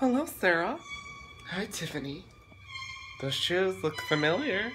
Hello, Sarah. Hi, Tiffany. Those shoes look familiar.